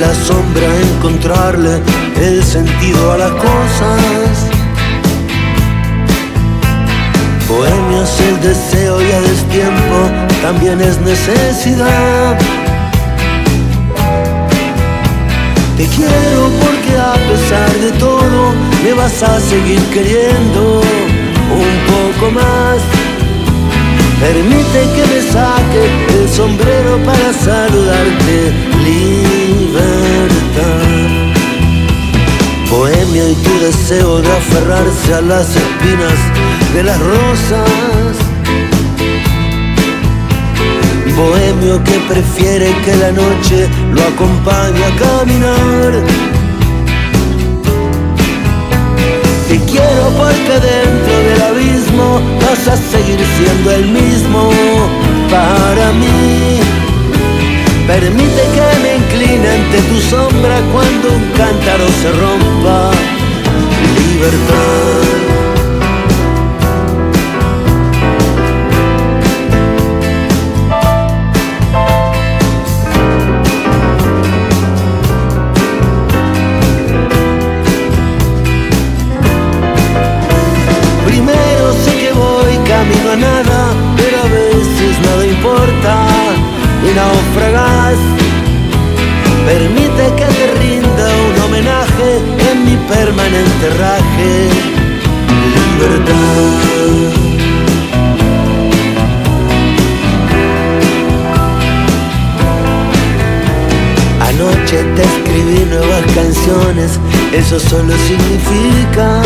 la sombra encontrarle el sentido a las cosas. Bohemio es el deseo y a destiempo también es necesidad. Te quiero porque a pesar de todo me vas a seguir queriendo un poco más. Permite que me saque el sombrero para saludarte, libertad. Y tu deseo de aferrarse a las espinas de las rosas. Bohemio que prefiere que la noche lo acompañe a caminar. Te quiero porque dentro del abismo vas a seguir siendo el mismo para mí. Permite que me incline ante tu sombra cuando un cántaro se rompa. Naufragas. Permite que te rinda un homenaje en mi permanente raje. Libertad. Anoche te escribí nuevas canciones, eso solo significa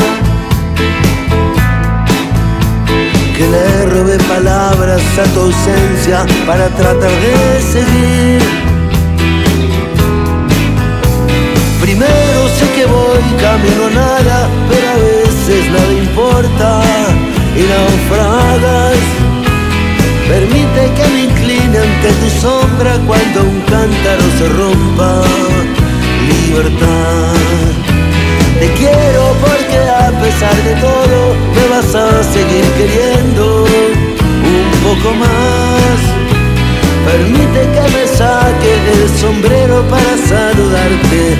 a tu ausencia para tratar de seguir. Primero sé que voy camino nada, pero a veces nada importa y naufragas. Permite que me incline ante tu sombra cuando un cántaro se rompa. Libertad. Te quiero porque Permite que me saque el sombrero para saludarte